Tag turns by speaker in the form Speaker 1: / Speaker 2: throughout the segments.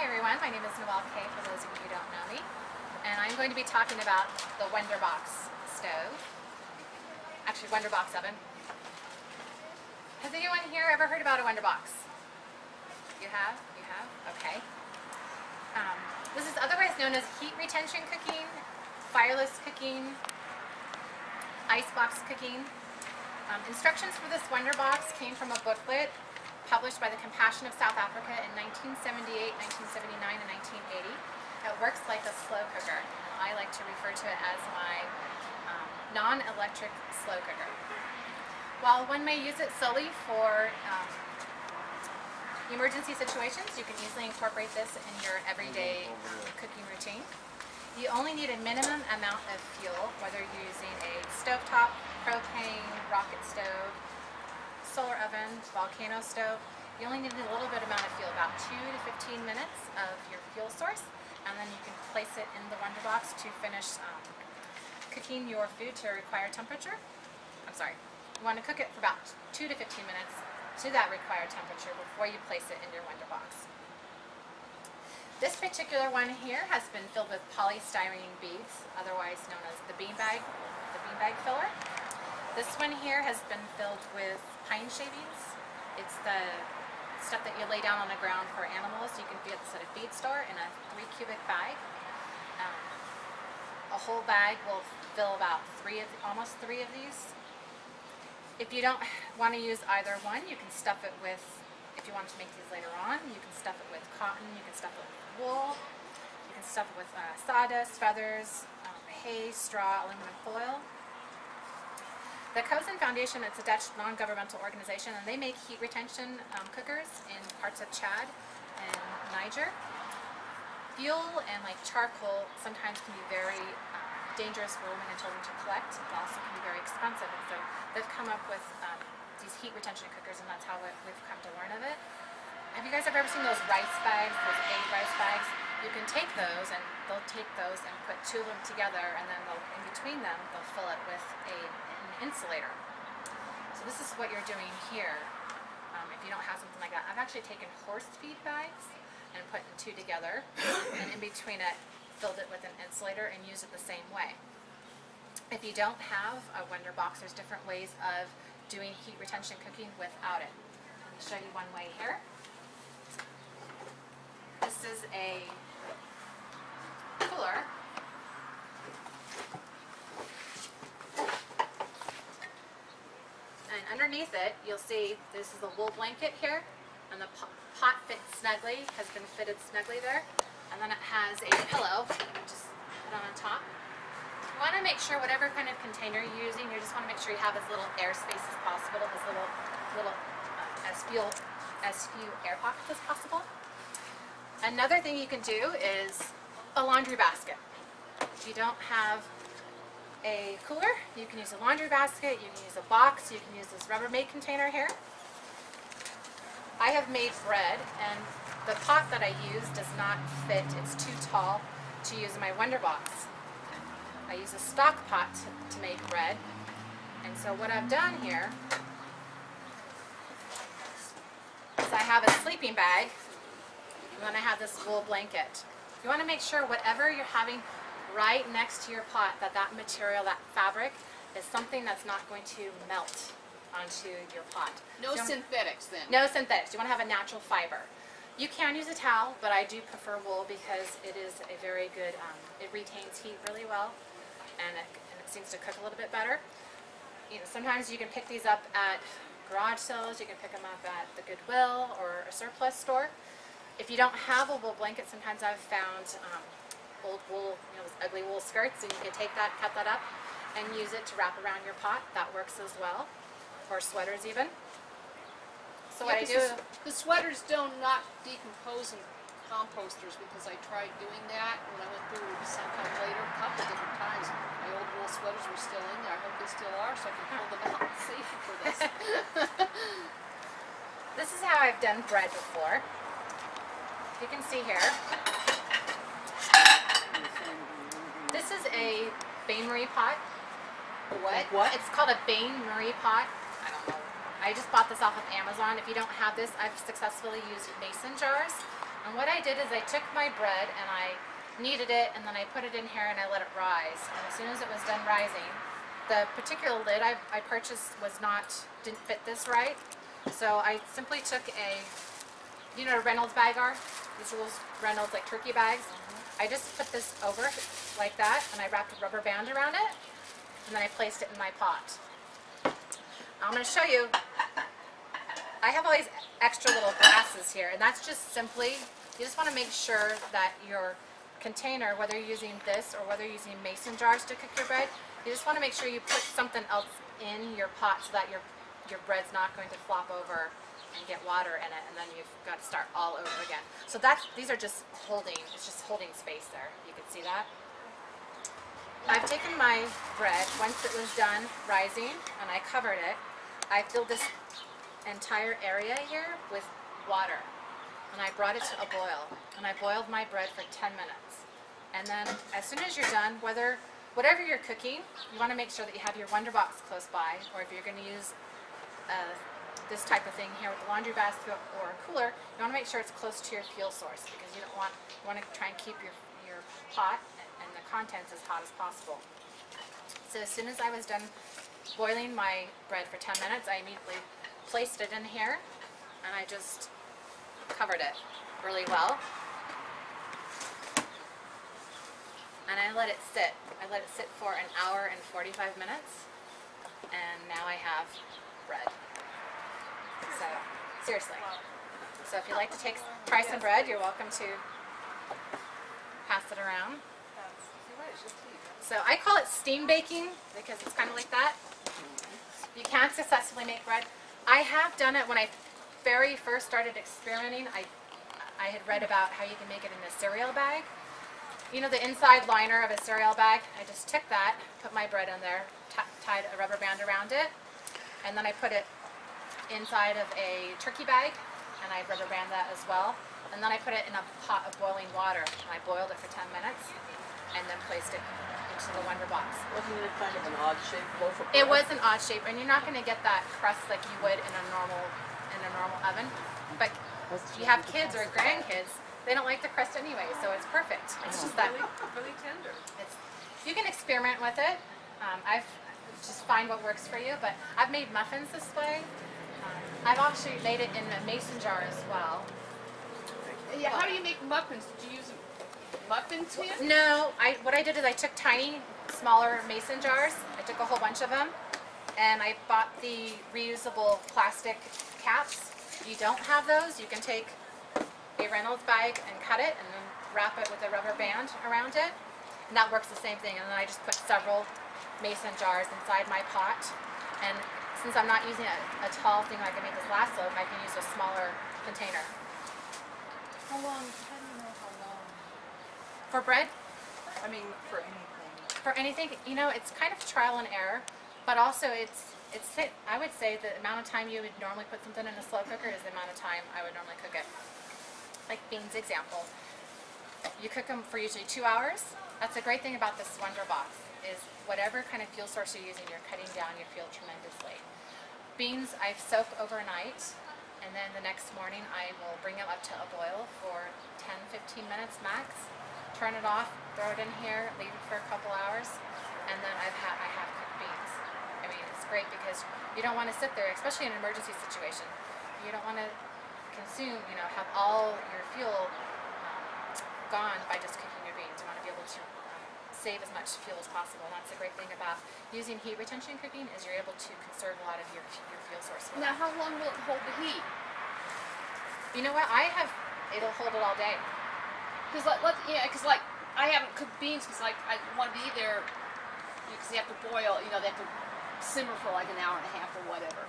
Speaker 1: Hi everyone, my name is Noelle Kay for those of you who don't know me. And I'm going to be talking about the Wonderbox stove. Actually, Wonderbox oven. Has anyone here ever heard about a Wonderbox? You have? You have? Okay. Um, this is otherwise known as heat retention cooking, fireless cooking, icebox cooking. Um, instructions for this Wonderbox came from a booklet published by the Compassion of South Africa in 1978, 1979, and 1980. It works like a slow cooker. I like to refer to it as my um, non-electric slow cooker. While one may use it solely for um, emergency situations, you can easily incorporate this in your everyday cooking routine. You only need a minimum amount of fuel, whether you're using a stovetop, propane, rocket stove, solar oven, volcano stove. You only need a little bit amount of fuel, about 2 to 15 minutes of your fuel source, and then you can place it in the Wonder Box to finish um, cooking your food to a required temperature. I'm sorry, you want to cook it for about 2 to 15 minutes to that required temperature before you place it in your Wonder Box. This particular one here has been filled with polystyrene beads, otherwise known as the beanbag, the beanbag filler. This one here has been filled with pine shavings. It's the stuff that you lay down on the ground for animals. You can get this at a feed store in a three cubic bag. Um, a whole bag will fill about three of, almost three of these. If you don't want to use either one, you can stuff it with, if you want to make these later on, you can stuff it with cotton, you can stuff it with wool, you can stuff it with uh, sawdust, feathers, um, hay, straw, aluminum foil. The KoZon Foundation, it's a Dutch non-governmental organization, and they make heat retention um, cookers in parts of Chad and Niger. Fuel and like charcoal sometimes can be very uh, dangerous for women and children to collect. It also can be very expensive, and so they've come up with um, these heat retention cookers, and that's how we've come to learn of it. Have you guys ever seen those rice bags, those egg rice bags? You can take those, and they'll take those and put two of them together, and then in between them, they'll fill it with a insulator. So this is what you're doing here um, if you don't have something like that. I've actually taken horse feed bags and put two together and in between it filled it with an insulator and used it the same way. If you don't have a Wonder Box, there's different ways of doing heat retention cooking without it. Let me show you one way here. This is a cooler and underneath it you'll see this is a wool blanket here and the pot fits snugly, has been fitted snugly there and then it has a pillow, just put on top. You want to make sure whatever kind of container you're using, you just want to make sure you have as little air space as possible, as little, little uh, as few, as few air pockets as possible. Another thing you can do is a laundry basket. If you don't have a cooler, you can use a laundry basket, you can use a box, you can use this Rubbermaid container here. I have made bread and the pot that I use does not fit, it's too tall to use in my Wonderbox. I use a stock pot to, to make bread and so what I've done here is I have a sleeping bag and then I have this wool blanket. You want to make sure whatever you're having right next to your pot that that material, that fabric, is something that's not going to melt onto your pot.
Speaker 2: No
Speaker 1: So-
Speaker 2: synthetics then?
Speaker 1: No synthetics. You want to have a natural fiber. You can use a towel, but I do prefer wool because it is a very good, um, it retains heat really well and it, and it seems to cook a little bit better. You know, sometimes you can pick these up at garage sales, you can pick them up at the Goodwill or a surplus store. If you don't have a wool blanket, sometimes I've found um, old wool, you know, those ugly wool skirts, and you can take that, cut that up, and use it to wrap around your pot. That works as well, or sweaters even. So what I
Speaker 2: Yeah,
Speaker 1: do,
Speaker 2: the The sweaters don't not decompose in composters because I tried doing that when I went through sometime later, a couple different times. My old wool sweaters were still in there. I hope they still are so I can pull them out and save them for this.
Speaker 1: this is how I've done bread before. You can see here. This is a bain marie pot.
Speaker 2: What?
Speaker 3: What?
Speaker 1: It's called a bain marie pot. I don't know. I just bought this off of Amazon. If you don't have this, I've successfully used mason jars And what I did is I took my bread and I kneaded it and then I put it in here and I let it rise. And as soon as it was done rising, the particular lid I, I purchased was not, didn't fit this right. So I simply took a, you know what a Reynolds bag are? These are those Reynolds like turkey bags. Mm-hmm. I just put this over like that and I wrapped a rubber band around it and then I placed it in my pot. I'm going to show you I have all these extra little glasses here, and that's just simply, you just want to make sure that your container, whether you're using this or whether you're using mason jars to cook your bread, you just want to make sure you put something else in your pot so that your, your bread's not going to flop over and get water in it, and then you've got to start all over again. So that's, these are just holding, it's just holding space there. You can see that. I've taken my bread, once it was done rising, and I covered it, I filled this entire area here with water. And I brought it to a boil. And I boiled my bread for 10 minutes. And then as soon as you're done, whether whatever you're cooking, you want to make sure that you have your Wonder Box close by, or if you're going to use uh, this type of thing here with the laundry basket or a cooler, you want to make sure it's close to your fuel source because you don't want you want to try and keep your your pot and the contents as hot as possible. So as soon as I was done boiling my bread for 10 minutes, I immediately placed it in here and I just covered it really well. And I let it sit. I let it sit for an hour and 45 minutes. And now I have bread. So, seriously. So if you'd like to take, try some bread, you're welcome to pass it around. So I call it steam baking because it's kind of like that. You can successfully make bread. I have done it when I very first started experimenting. I, I had read about how you can make it in a cereal bag. You know the inside liner of a cereal bag? I just took that, put my bread in there, tied a rubber band around it, and then I put it inside of a turkey bag, and I rubber band that as well. And then I put it in a pot of boiling water, and I boiled it for 10 minutes, and then placed it into the Wonder Box.
Speaker 3: Wasn't it kind of an odd shaped loaf of bread?
Speaker 1: It was an odd shape, and you're not going to get that crust like you would in a normal in a normal oven. But if you have kids or grandkids, they don't like the crust anyway, so it's perfect. It's just that
Speaker 2: Really, really tender.
Speaker 1: it's, you can experiment with it. Um, I've just find what works for you, but I've made muffins this way. I've actually made it in a mason jar as well.
Speaker 2: Yeah, how do you make muffins? Did you use muffin tin?
Speaker 1: No, I what I did is I took tiny, smaller mason jars. I took a whole bunch of them, and I bought the reusable plastic caps. If you don't have those, you can take a Reynolds bag and cut it, and then wrap it with a rubber band around it, and that works the same thing. And then I just put several mason jars inside my pot, and since I'm not using a, a tall thing like I made this last loaf, I can use a smaller container.
Speaker 2: How long? How do you know how long?
Speaker 1: For bread,
Speaker 3: I mean, for anything.
Speaker 1: for anything, you know, it's kind of trial and error, but also it's it's it, I would say the amount of time you would normally put something in a slow cooker is the amount of time I would normally cook it. Like beans example, you cook them for usually two hours. That's the great thing about this Wonder Box is whatever kind of fuel source you're using, you're cutting down your fuel tremendously. Beans I soak overnight, and then the next morning I will bring them up to a boil for 10-15 minutes max. Turn it off, throw it in here, leave it for a couple hours, and then I've had I have cooked beans. I mean, it's great because you don't want to sit there, especially in an emergency situation. You don't want to consume, you know, have all your fuel gone by just cooking your beans. You want to be able to um, save as much fuel as possible. And that's the great thing about using heat retention cooking is you're able to conserve a lot of your, your fuel source.
Speaker 2: Now, how long will it hold the heat?
Speaker 1: You know what? I have, it'll hold it all day.
Speaker 2: Because like, let yeah, because like I haven't cooked beans because like I want to be there because they have to boil. You know, they have to simmer for like an hour and a half or whatever.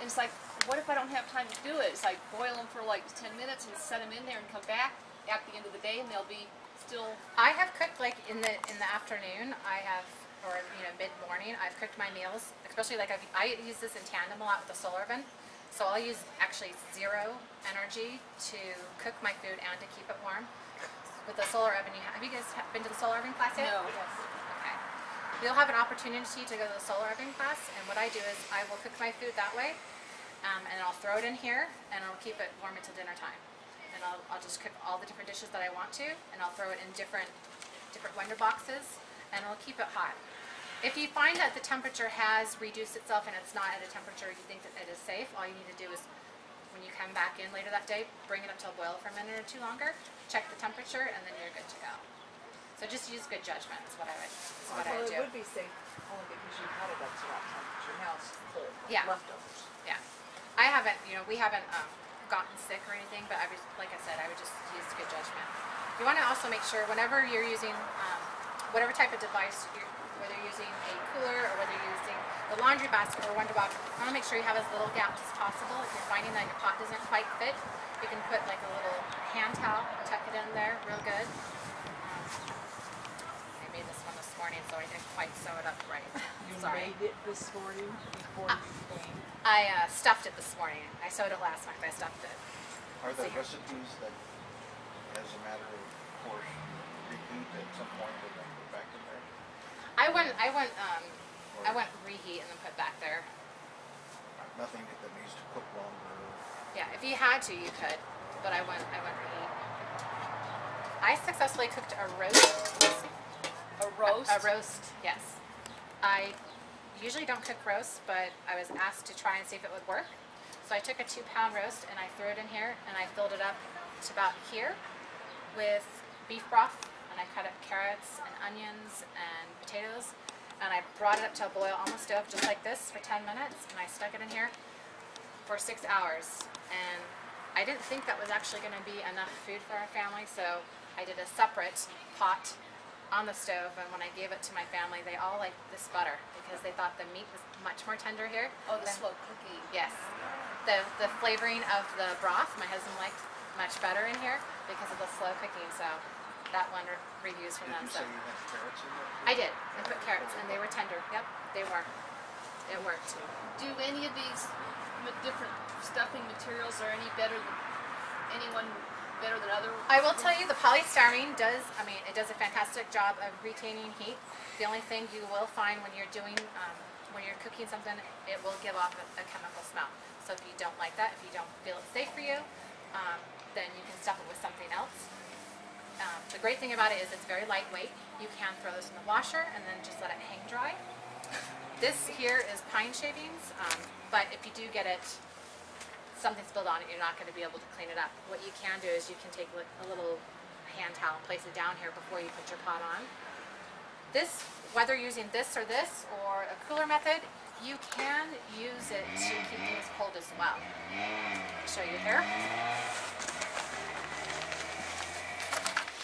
Speaker 2: And it's like, what if I don't have time to do it? It's like boil them for like ten minutes and set them in there and come back at the end of the day and they'll be still.
Speaker 1: I have cooked like in the in the afternoon. I have, or you know, mid morning. I've cooked my meals, especially like I've, I use this in tandem a lot with the solar oven. So I'll use actually zero energy to cook my food and to keep it warm. With the solar oven, you have, have you guys been to the solar oven class yet?
Speaker 2: No.
Speaker 1: Okay. You'll have an opportunity to go to the solar oven class, and what I do is I will cook my food that way, um, and I'll throw it in here, and I'll keep it warm until dinner time. And I'll, I'll just cook all the different dishes that I want to, and I'll throw it in different, different Wonder boxes, and I'll keep it hot. If you find that the temperature has reduced itself and it's not at a temperature you think that it is safe, all you need to do is, when you come back in later that day, bring it up to a boil for a minute or two longer, check the temperature, and then you're good to go. So just use good judgment is what I would, is what I
Speaker 3: Well,
Speaker 1: would
Speaker 3: it would be safe only because you had it up to that temperature. Now it's cold.
Speaker 1: Yeah.
Speaker 3: Leftovers.
Speaker 1: Yeah. I haven't, you know, we haven't um, gotten sick or anything, but I was, like I said, I would just use good judgment. You want to also make sure whenever you're using um, whatever type of device, you're, whether you're using a cooler or whether you're using the laundry basket or Wonder Box, you want to make sure you have as little gaps as possible. If you're finding that your pot doesn't quite fit, you can put like a little hand towel, tuck it in there real good. Um, I made this one this morning, so I didn't quite sew it up right.
Speaker 3: You
Speaker 1: Sorry.
Speaker 3: made it this morning before
Speaker 1: Ah.
Speaker 3: you came.
Speaker 1: I uh, stuffed it this morning. I sewed it last night, but I stuffed it.
Speaker 4: Are there
Speaker 1: See.
Speaker 4: recipes that, as a matter of course, repeat at some point and then put back in there?
Speaker 1: I went, I went, um, I went reheat and then put back there.
Speaker 4: Nothing that that needs to cook longer?
Speaker 1: Yeah, if you had to, you could, but I went, I went reheat. I successfully cooked a roast.
Speaker 2: A roast?
Speaker 1: A roast, yes. I usually don't cook roast, but I was asked to try and see if it would work. So I took a two pound roast and I threw it in here and I filled it up to about here with beef broth and I cut up carrots and onions and potatoes. And I brought it up to a boil on the stove just like this for 10 minutes. And I stuck it in here for six hours. And I didn't think that was actually going to be enough food for our family so I did a separate pot on the stove and when I gave it to my family they all liked this butter because they thought the meat was much more tender here.
Speaker 2: Oh, the slow cooking.
Speaker 1: Yes. The, the flavoring of the broth, my husband liked much better in here because of the slow cooking, so that one re- reviews from
Speaker 4: Did
Speaker 1: them.
Speaker 4: you
Speaker 1: So
Speaker 4: say you had carrots in?
Speaker 1: I did. I put carrots and they were tender. Yep, they were. It worked.
Speaker 2: Do any of these different stuffing materials are any better than anyone better than other?
Speaker 1: I will tell you, the polystyrene does, I mean, it does a fantastic job of retaining heat. The only thing you will find when you're doing, um, when you're cooking something, it will give off a, a chemical smell. So if you don't like that, if you don't feel it's safe for you, um, then you can stuff it with something else. Um, the great thing about it is it's very lightweight. You can throw this in the washer and then just let it hang dry. This here is pine shavings, um, but if you do get it something spilled on it, you're not going to be able to clean it up. What you can do is you can take a little hand towel and place it down here before you put your pot on. This, whether using this or this or a cooler method, you can use it to keep things cold as well. Show you here.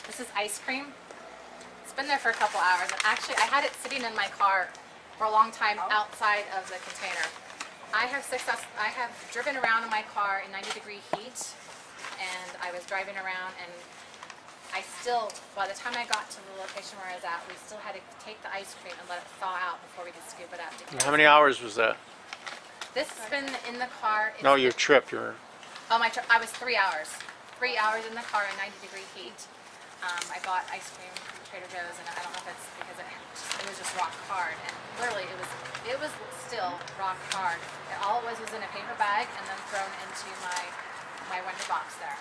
Speaker 1: This is ice cream. It's been there for a couple hours, actually, I had it sitting in my car for a long time oh. outside of the container. I have success. I have driven around in my car in 90 degree heat, and I was driving around, and I still, by the time I got to the location where I was at, we still had to take the ice cream and let it thaw out before we could scoop it up.
Speaker 5: How many hours was that?
Speaker 1: This has been in the car.
Speaker 5: No, your trip, your,
Speaker 1: Oh, my, trip. I was three hours. Three hours in the car in 90 degree heat. Um, I bought ice cream from Trader Joe's, and I don't know if it's because it, it was just rock hard. And literally, it was it was still rock hard. It, all it was was in a paper bag and then thrown into my my Wonder box there.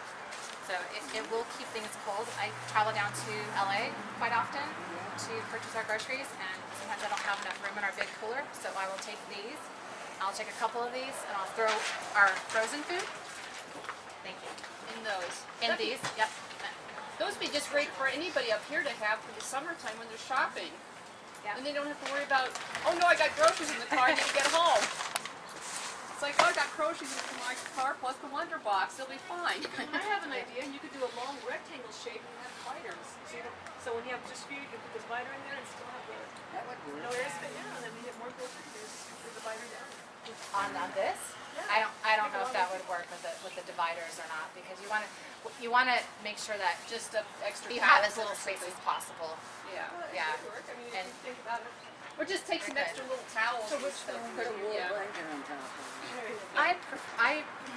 Speaker 1: So it, it will keep things cold. I travel down to LA quite often to purchase our groceries, and sometimes I don't have enough room in our big cooler, so I will take these. I'll take a couple of these, and I'll throw our frozen food. Thank you.
Speaker 2: In those?
Speaker 1: In
Speaker 2: That'd be-
Speaker 1: these, yep.
Speaker 2: Those would be just great for anybody up here to have for the summertime when they're shopping.
Speaker 1: Yeah.
Speaker 2: And they don't have to worry about, oh no, I got groceries in the car, I need to get home. It's like, oh, I got groceries in my car plus the Wonder Box, they'll be fine.
Speaker 3: I have an idea. You could do a long rectangle shape and have dividers. So, you don't, so when you have just food, you can put the divider in there and still have the
Speaker 4: That would work.
Speaker 3: no air space. Yeah, and then when you have more groceries, there's the divider down.
Speaker 1: On, on this, I don't, I don't know if that would work with the, with the dividers or not, because you wanna, you wanna make sure that
Speaker 2: Just a extra
Speaker 1: you have as little space as possible.
Speaker 2: Yeah.
Speaker 3: Well, it
Speaker 1: Yeah.
Speaker 3: could work. I mean, if
Speaker 1: And-
Speaker 3: you think about it.
Speaker 2: Or just take some extra little towels
Speaker 3: So
Speaker 2: and
Speaker 3: which
Speaker 2: stuff.
Speaker 3: one?
Speaker 2: Put a wool
Speaker 3: Yeah.
Speaker 2: blanket on top of
Speaker 3: There.
Speaker 1: I, pref- I,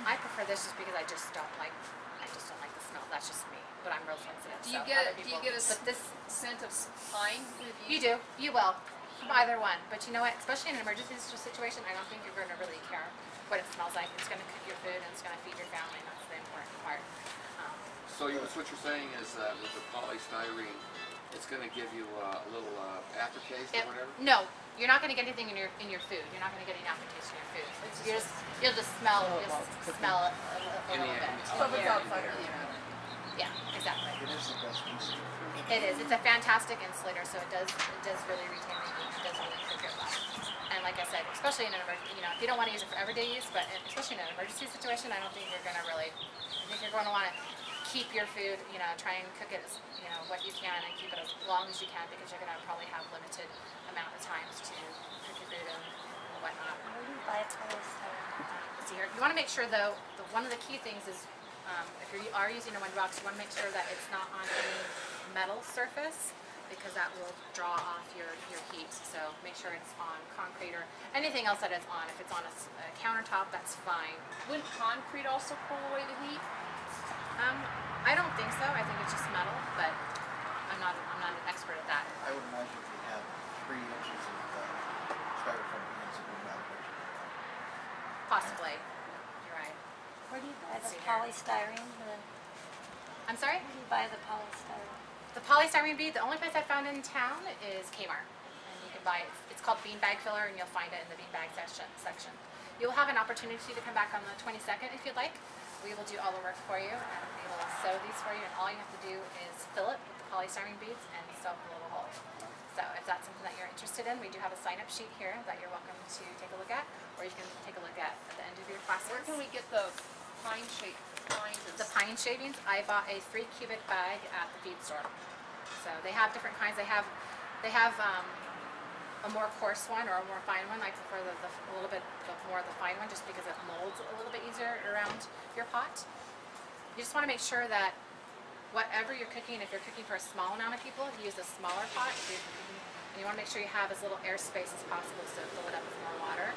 Speaker 1: I prefer this just because I just don't like, I just don't like the smell, that's just me, but I'm real sensitive,
Speaker 2: Do you
Speaker 1: so
Speaker 2: get-
Speaker 1: other
Speaker 2: do you
Speaker 1: people-
Speaker 2: get a
Speaker 1: But this,
Speaker 2: Scent of s- pine? with
Speaker 1: you do, you will, either one, but you know what, especially in an emergency situ- situation, I don't think you're gonna really care what it smells like, it's gonna cook your food and it's gonna feed your family, and that's the important part. Um,
Speaker 5: So you, what you're saying is that with the polystyrene, it's gonna give you uh, a little uh, aftertaste
Speaker 1: It-
Speaker 5: or whatever?
Speaker 1: No, you're not going to get anything in your in your food. You're not going to get any aftertaste in your food. It's you just you'll just smell you'll just smell it a, li- a
Speaker 5: In the-
Speaker 1: little bit.
Speaker 5: in the-
Speaker 3: So if it's
Speaker 5: Yeah.
Speaker 3: outside.
Speaker 1: Yeah, exactly.
Speaker 4: It is the best piece of food.
Speaker 1: It is. It's a fantastic insulator, so it does it does really retain the heat. It does really cook it well. Like I said, especially in an emergency, you know, if you don't want to use it for everyday use, but especially in an emergency situation, I don't think you're going to really. I think you're going to want to keep your food, you know, try and cook it as you know what you can and keep it as long as you can because you're going to probably have limited amount of times to cook your food and whatnot.
Speaker 6: You?
Speaker 1: Let's see here. You want to make sure though, the, one of the key things is um, if you are using a Wonder Box, you want to make sure that it's not on any metal surface because that will draw off your, your heat. So make sure it's on concrete or anything else that it's on. If it's on a countertop, that's fine.
Speaker 2: Wouldn't concrete also pull away the heat?
Speaker 1: Um, I don't think so. I think it's just metal, but I'm not I'm not an expert at that.
Speaker 4: I would imagine if you had three inches of uh, styrofoam cans, it would not.
Speaker 1: Possibly. You're right.
Speaker 6: Where do you buy
Speaker 1: Let's
Speaker 6: the polystyrene? The,
Speaker 1: I'm sorry.
Speaker 6: where do you buy the polystyrene?
Speaker 1: The polystyrene bead, the only place I found in town is Kmart. And you can buy it, it's called beanbag filler and you'll find it in the beanbag section. section. You'll have an opportunity to come back on the 22nd if you'd like. We will do all the work for you and we will sew these for you and all you have to do is fill it with the polystyrene beads and sew up the little hole. So if that's something that you're interested in, we do have a sign-up sheet here that you're welcome to take a look at or you can take a look at at the end of your classes.
Speaker 2: Where can we get the pine shape pines? and
Speaker 1: The pine shavings, I bought a three cubic bag at the feed store. So they have different kinds. They have, they have um, a more coarse one or a more fine one. I prefer the, the a little bit the more of the fine one just because it molds a little bit easier around your pot. You just want to make sure that whatever you're cooking, if you're cooking for a small amount of people, you use a smaller pot. Cooking- And you want to make sure you have as little airspace as possible so fill it up with more water.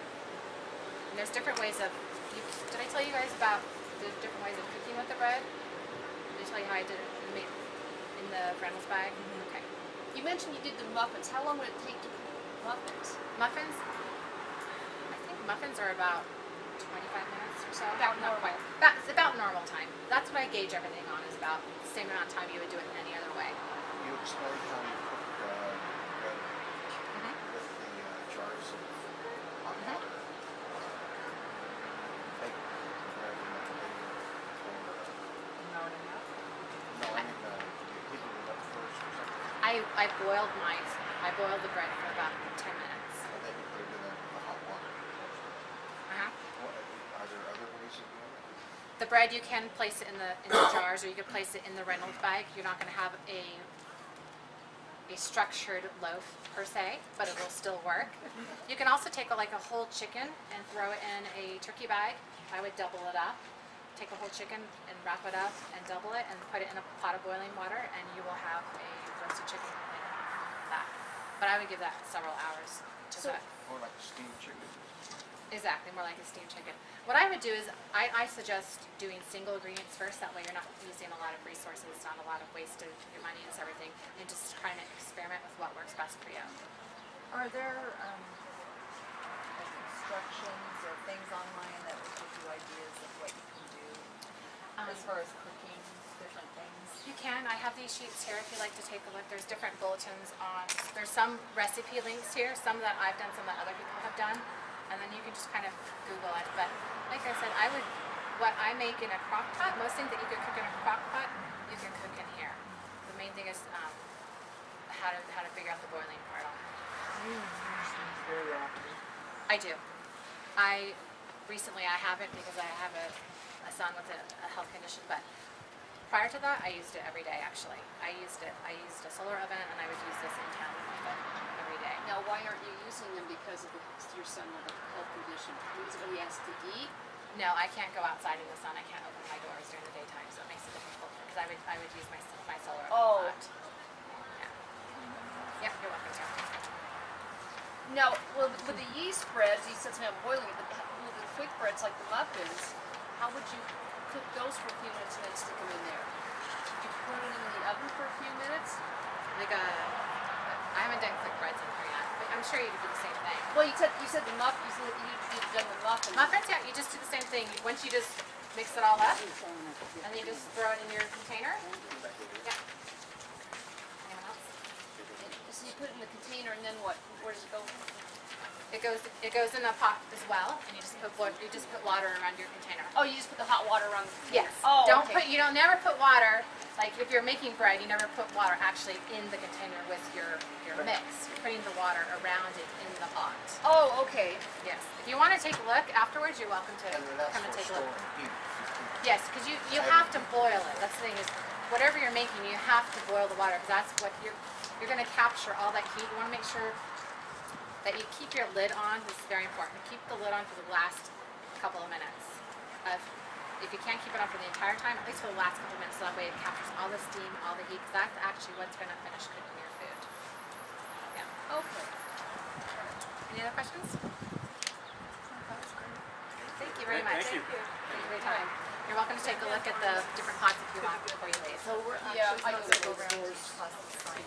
Speaker 1: And there's different ways of. You, did I tell you guys about the different ways of cooking with the bread? Did I tell you how I did it in the, in the Reynolds bag? Mm-hmm. Okay.
Speaker 2: You mentioned you did the muffins. How long would it take to cook muffins?
Speaker 1: Muffins. I think muffins are about 25 minutes or so.
Speaker 2: About
Speaker 1: Not
Speaker 2: normal.
Speaker 1: quite. About, about normal time. That's what I gauge everything on. Is about the same amount of time you would do it in any other way.
Speaker 4: You explained how you cook uh, bread
Speaker 1: Mhm.
Speaker 4: with the uh, jars of hot
Speaker 1: Mhm.
Speaker 4: water. Make the bread in the later or, uh,
Speaker 3: No, no, no.
Speaker 4: no, I mean, uh, you heated it up first or something,
Speaker 1: I, I boiled mine. I boiled the bread for about 10 minutes.
Speaker 4: and then you put it in the, the hot water.
Speaker 1: Uh-huh.
Speaker 4: What, are there other ways of doing it?
Speaker 1: The bread you can place it in the in the jars, or you could place it in the Reynolds bag. You're not going to have a a structured loaf per se, but it will still work. You can also take a, like a whole chicken and throw it in a turkey bag. I would double it up. Take a whole chicken and wrap it up and double it and put it in a pot of boiling water, and you will have a roasted chicken like that. But I would give that several hours to
Speaker 2: So-
Speaker 1: cook.
Speaker 4: More like a steamed chicken.
Speaker 1: Exactly, more like a steamed chicken. What I would do is, I, I suggest doing single ingredients first, that way you're not using a lot of resources, not a lot of waste of your money and everything, and just trying to experiment with what works best for you.
Speaker 7: Are there, um, like instructions or things online that will give you ideas of what you can do as
Speaker 1: Um,
Speaker 7: far as cooking different things?
Speaker 1: You can, I have these sheets here if you'd like to take a look. There's different bulletins on, there's some recipe links here, some that I've done, some that other people have done, and then you can just kind of Google it. But like I said, I would, what I make in a crock pot, most things that you could cook in a crock pot, you can cook in here. The main thing is um, how to how to figure out the boiling part on.
Speaker 7: You use these very often.
Speaker 1: I do. I recently I haven't because I have a, a son with a, a health condition, but prior to that I used it every day actually. I used it. I used a solar oven and I would use this in town every day.
Speaker 2: Now, why aren't you using them because of the, your son with a health condition? Is it what he has to eat?
Speaker 1: No, I can't go outside in the sun. I can't open my doors during the daytime, so it makes it difficult because I would I would use my my solar oven
Speaker 2: Oh.
Speaker 1: a lot. Yeah. Yep, you're welcome to.
Speaker 2: Now, well, with the yeast breads, you said something about boiling it, but with the quick breads like the muffins, how would you cook those for a few minutes and then stick them in there? You put it in the oven for a few minutes?
Speaker 1: Like a, I haven't done quick breads in here yet, but I'm sure you could do the same thing.
Speaker 2: Well, you said you said the muff. You said you you've done the muffins.
Speaker 1: Muffins, yeah, you just do the same thing. Once you just mix it all up, and then you just throw it in your container. Yeah.
Speaker 2: So you put it in the container and then what? Where does it go?
Speaker 1: It goes, it goes in a pot as well, and you just put, wa- you just put water around your container.
Speaker 2: Oh, you just put the hot water around the container?
Speaker 1: Yes.
Speaker 2: Oh,
Speaker 1: Don't
Speaker 2: okay.
Speaker 1: put, you don't never put water, like if you're making bread, you never put water actually in the container with your, your mix. You're putting the water around it in the pot.
Speaker 2: Oh, okay.
Speaker 1: Yes. If you want to take a look afterwards, you're welcome to come and take a look.
Speaker 4: storing.
Speaker 1: Yes, because you, you have to boil it. That's the thing is, whatever you're making, you have to boil the water because that's what you're, you're going to capture all that heat. You want to make sure that you keep your lid on. This is very important. Keep the lid on for the last couple of minutes. Of, if you can't keep it on for the entire time, at least for the last couple of minutes, so that way it captures all the steam, all the heat. Because that's actually what's going to finish cooking your food. Yeah.
Speaker 2: Oh, okay.
Speaker 1: Any other questions? Thank you very much.
Speaker 8: Thank you.
Speaker 1: Thank you for your time. You're welcome to take a look at the different pots if you want before you leave.
Speaker 7: So we're
Speaker 2: Yeah,
Speaker 7: actually
Speaker 2: I
Speaker 7: supposed to go
Speaker 2: those
Speaker 7: around